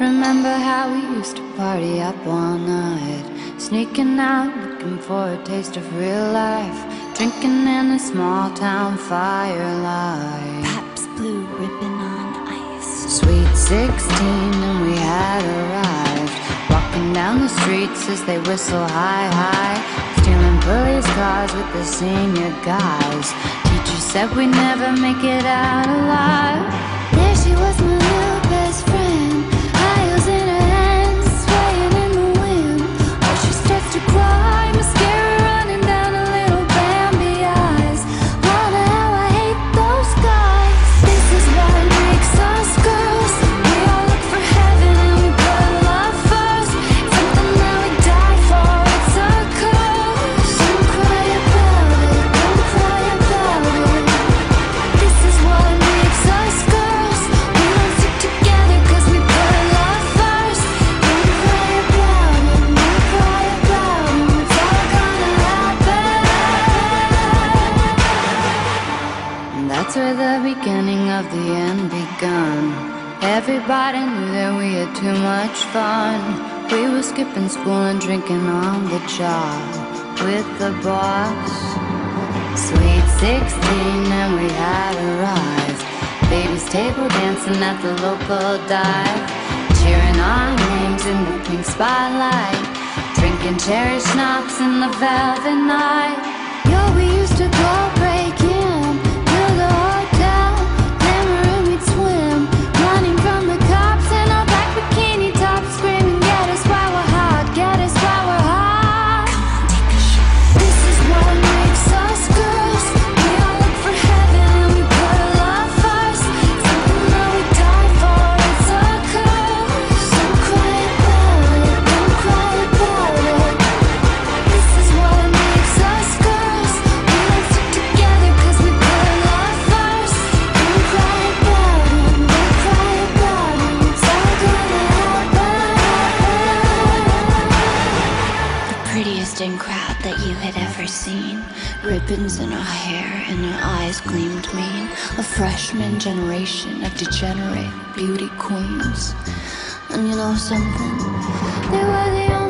Remember how we used to party up all night, sneaking out, looking for a taste of real life, drinking in a small town firelight. Pabst Blue Ribbon on ice. Sweet 16, and we had arrived. Walking down the streets as they whistle high, high. Stealing police cars with the senior guys. Teacher said we'd never make it out alive. The beginning of the end begun. Everybody knew that we had too much fun. We were skipping school and drinking on the job with the boss. Sweet 16 and we had arrived. Baby's table dancing at the local dive. Cheering our names in the pink spotlight. Drinking cherry schnapps in the velvet night. Yo, we used to go In crowd that you had ever seen. Ribbons in her hair and her eyes gleamed mean. A freshman generation of degenerate beauty queens. And you know something? They were the only